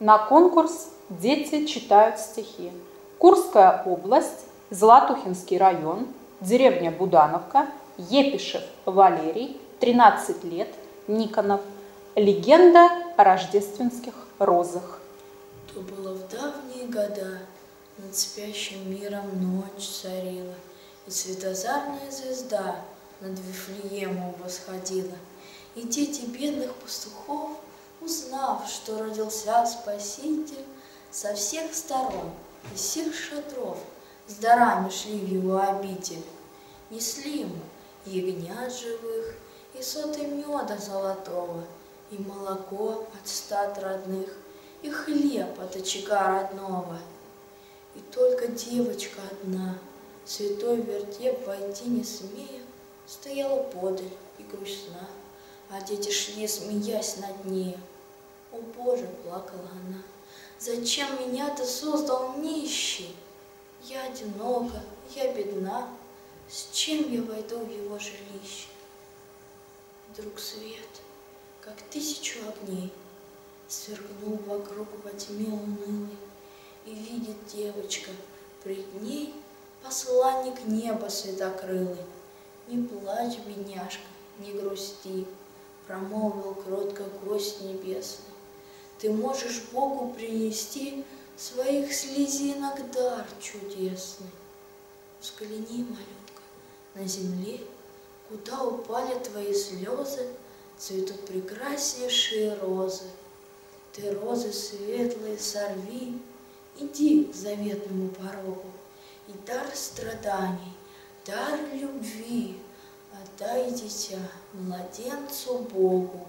на конкурс «Дети читают стихи». Курская область, Златухинский район, деревня Будановка, Епишев Валерий, 13 лет, Никонов. Легенда о рождественских розах. То было в давние года, над спящим миром ночь царила, И светозарная звезда над Вифлеемом восходила. И дети бедных пастухов, узнав, что родился Спаситель, со всех сторон, из всех шатров, с дарами шли в его обитель. Несли ему ягнят живых, и соты меда золотого, и молоко от стад родных, и хлеб от очага родного. И только девочка одна, святой вертеп войти не смея, стояла подаль и грустна, а дети шли, смеясь над ней. О, Боже, плакала она, зачем меня ты создал нищий? Я одинока, я бедна, с чем я войду в его жилище? Вдруг свет, как тысячу огней, Сверкнул вокруг во тьме унылой, И видит девочка пред ней Посланник неба светокрылый. Не плачь, бедняжка, не грусти, Промолвил кротко гость небесный. Ты можешь Богу принести Своих слезинок дар чудесный. Взгляни, малютка, на земле Куда упали твои слезы, Цветут прекраснейшие розы. Ты розы светлые сорви, Иди к заветному порогу, И дар страданий, дар любви Отдай, дитя, младенцу Богу.